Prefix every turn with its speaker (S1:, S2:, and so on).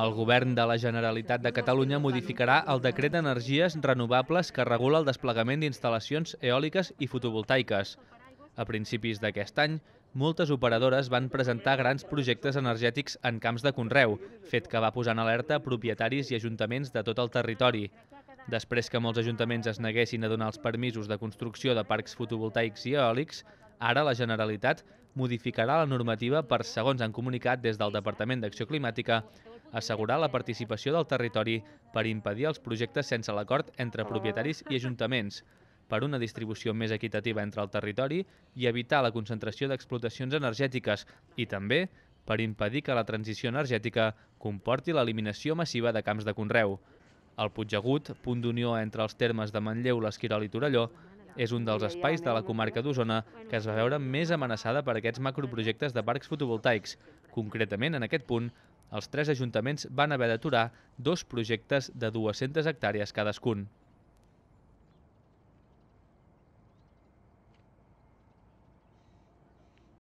S1: El govern de la Generalitat de Catalunya modificarà el decret d'energies renovables que regula el desplegament d'instal·lacions eòliques i fotovoltaiques. A principis d'aquest any, moltes operadores van presentar grans projectes energètics en camps de conreu, fet que va posar en alerta propietaris i ajuntaments de tot el territori. Després que molts ajuntaments es neguessin a donar els permisos de construcció de parcs fotovoltaics i eòlics, ara la Generalitat modificarà la normativa per, segons han comunicat des del Departament d'Acció Climàtica, assegurar la participació del territori per impedir els projectes sense l'acord entre propietaris i ajuntaments, per una distribució més equitativa entre el territori i evitar la concentració d'explotacions energètiques i també per impedir que la transició energètica comporti l'eliminació massiva de camps de conreu. El Puigdegut, punt d'unió entre els termes de Manlleu, l'Esquirol i Torelló, és un dels espais de la comarca d'Osona que es va veure més amenaçada per aquests macroprojectes de parcs fotovoltaics. Concretament, en aquest punt, els tres ajuntaments van haver d'aturar dos projectes de 200 hectàrees cadascun.